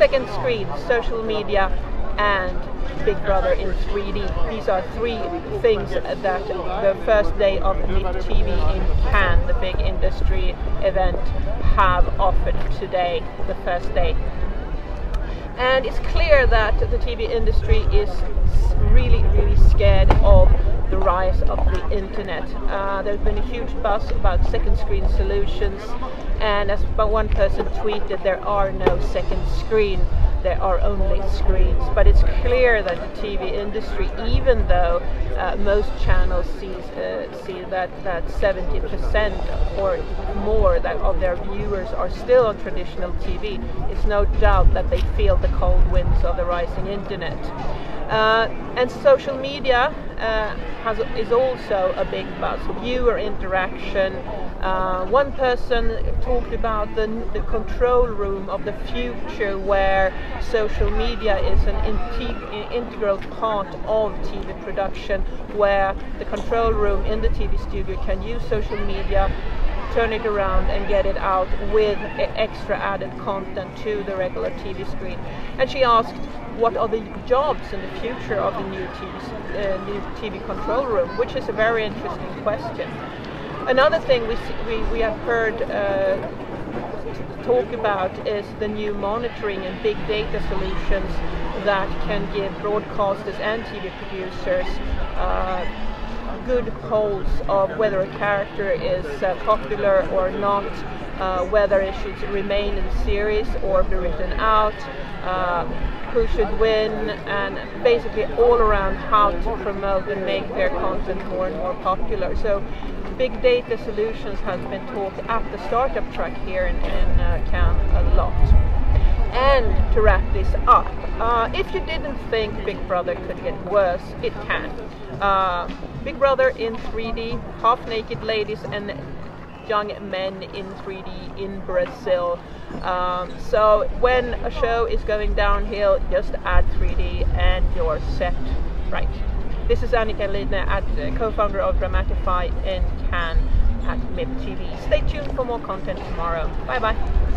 second screen, social media, and Big Brother in 3D. These are three things that the first day of MIP TV in Cannes, the big industry event, have offered today, the first day. And it's clear that the TV industry is really, really scared of the rise of the internet. Uh, there's been a huge buzz about second screen solutions, and as one person tweeted, there are no second screen there are only screens. But it's clear that the TV industry, even though uh, most channels see, uh, see that, that 70% or more that of their viewers are still on traditional TV, it's no doubt that they feel the cold winds of the rising internet. Uh, and social media uh, has, is also a big buzz. Viewer interaction. Uh, one person talked about the, the control room of the future where social media is an integ integral part of TV production, where the control room in the TV studio can use social media turn it around and get it out with extra added content to the regular TV screen. And she asked, what are the jobs in the future of the new uh, new TV control room, which is a very interesting question. Another thing we, we, we have heard uh, talk about is the new monitoring and big data solutions that can give broadcasters and TV producers uh, good polls of whether a character is uh, popular or not, uh, whether it should remain in the series or be written out, uh, who should win, and basically all around how to promote and make their content more and more popular. So big data solutions has been talked at the startup track here in, in uh, Cannes a lot. And to wrap this up, uh, if you didn't think Big Brother could get worse, it can. Uh, Big Brother in 3D, half naked ladies and young men in 3D in Brazil. Um, so when a show is going downhill, just add 3D and you're set right. This is Annika Lidne, uh, co-founder of Dramatify in Cannes at MIP TV. Stay tuned for more content tomorrow. Bye bye.